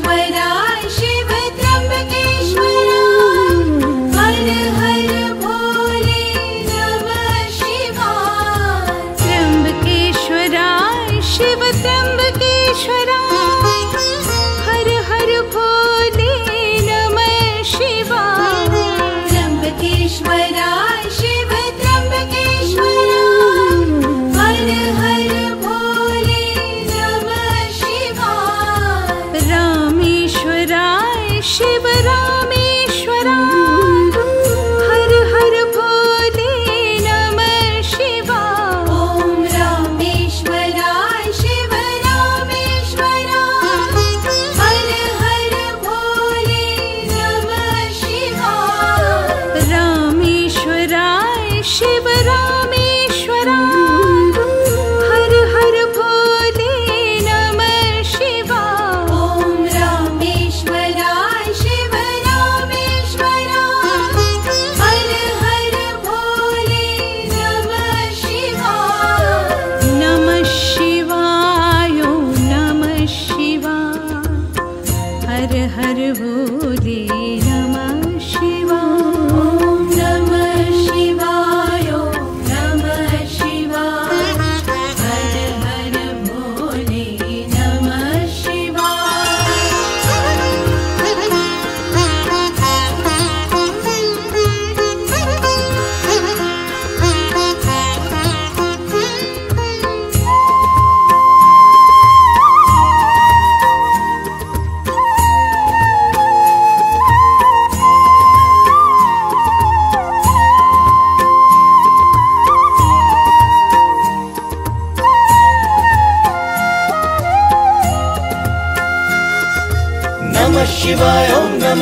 way wait.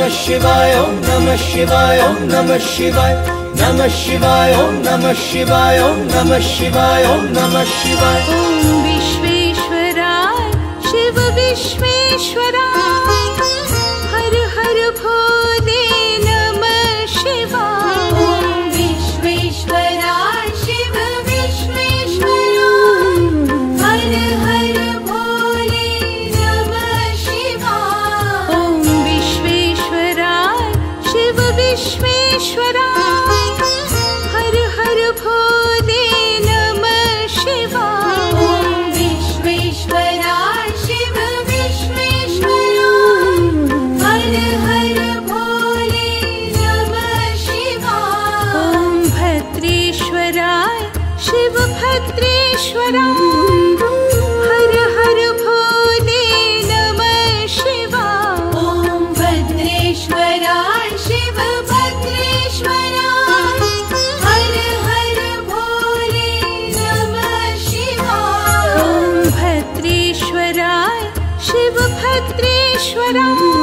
नमः शिवाय ॐ नमः शिवाय ॐ नमः शिवाय नमः शिवाय ॐ नमः शिवाय ॐ नमः शिवाय ॐ नमः शिवाय। what I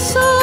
शिव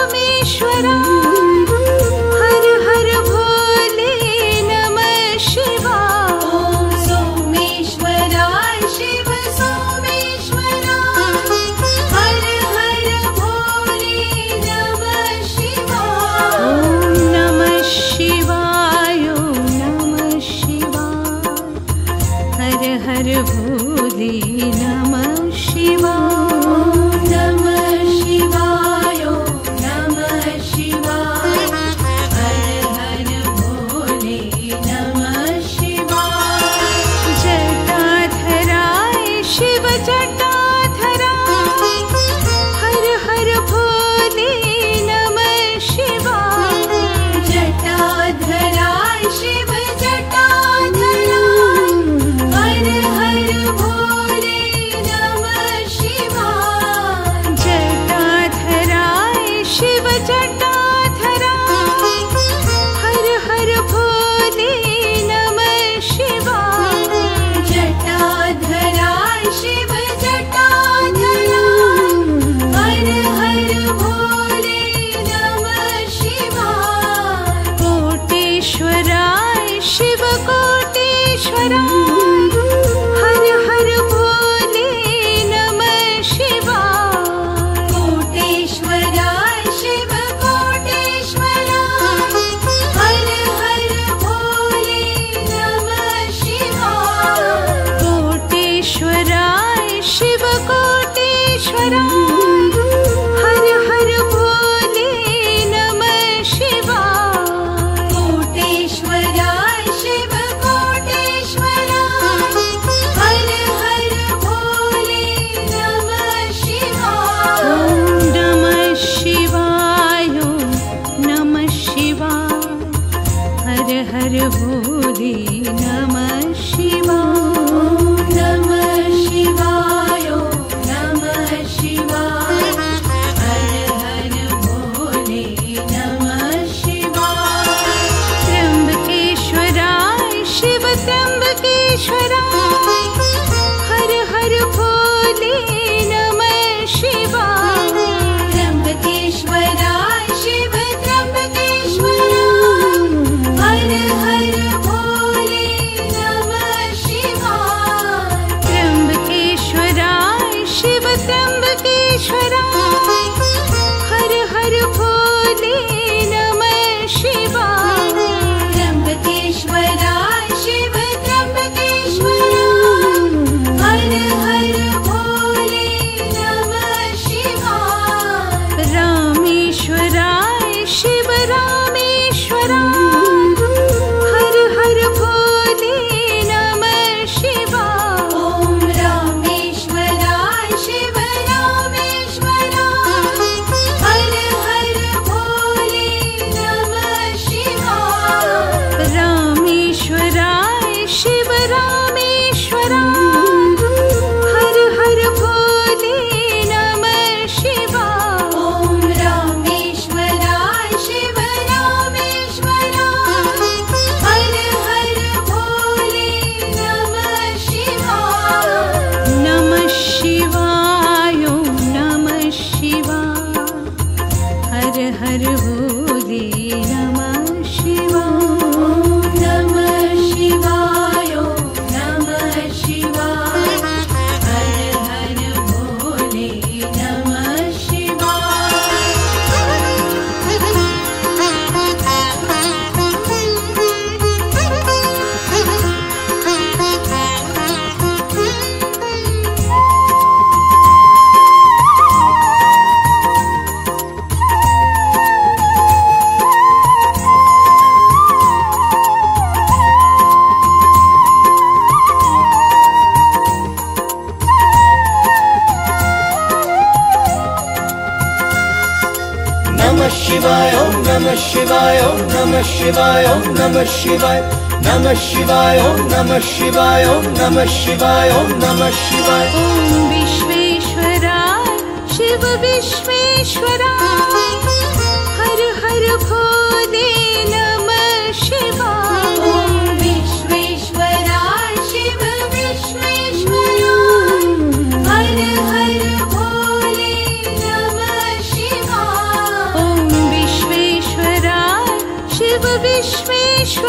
शिवाय नमः शिवाय ॐ नमः शिवाय ॐ नमः शिवाय ॐ नमः शिवाय। ॐ विश्वेश्वराय शिव विश्वेश्वर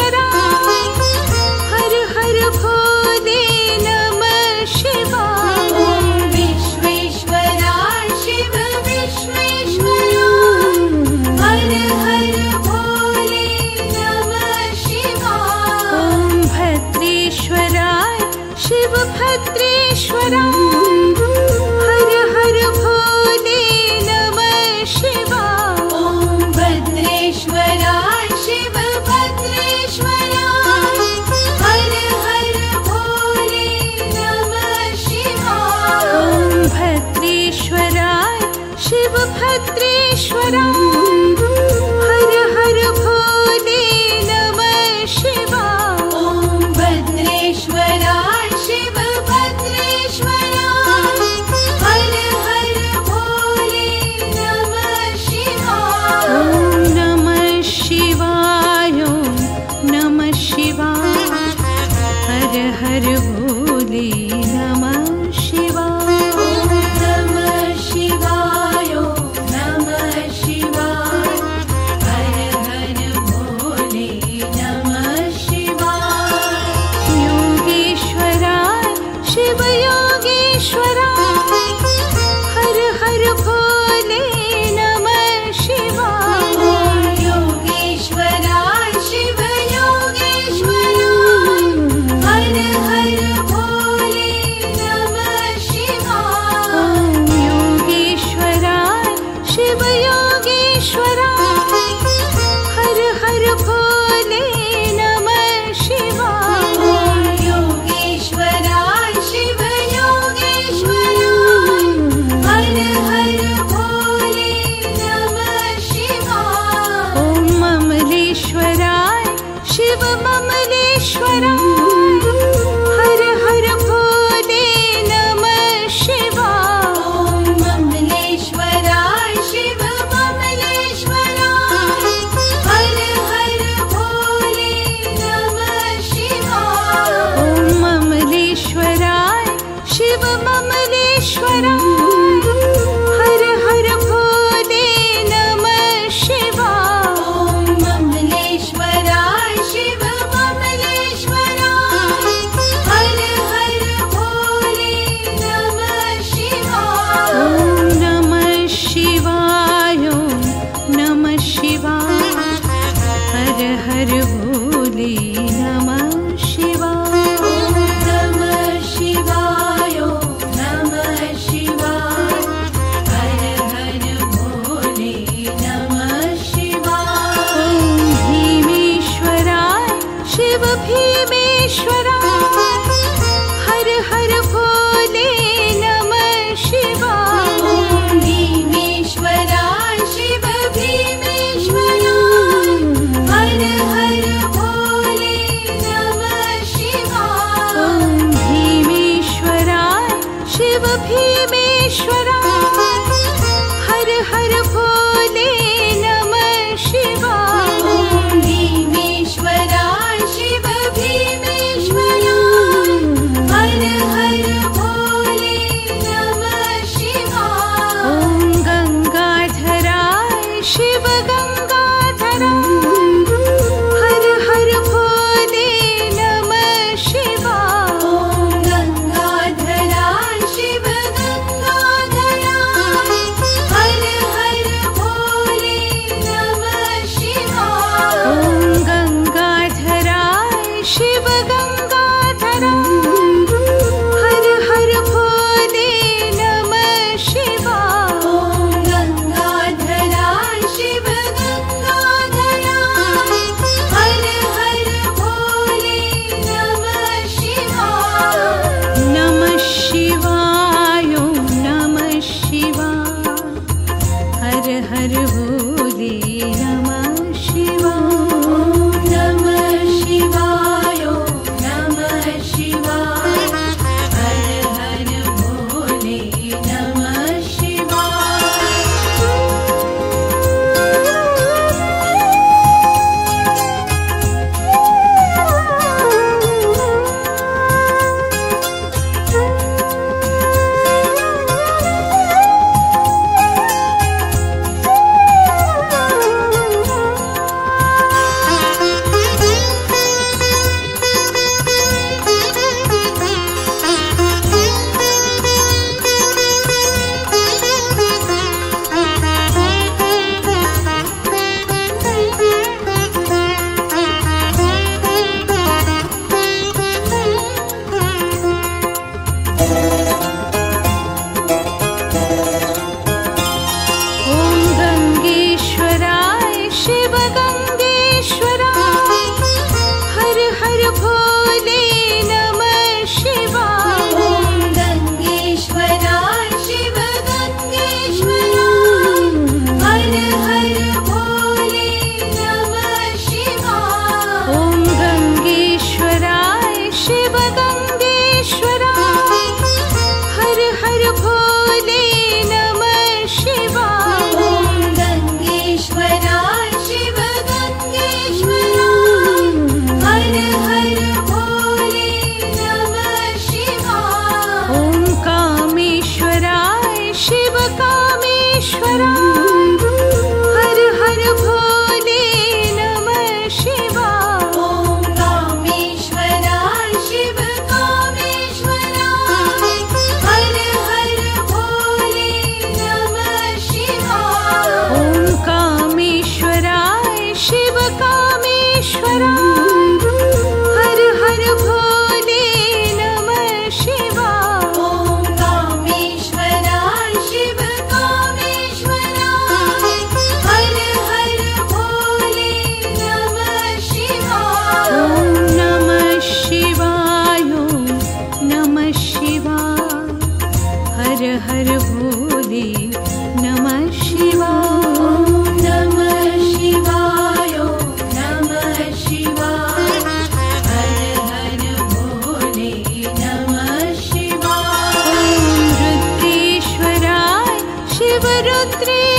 I don't know. भूली शिवरुद्री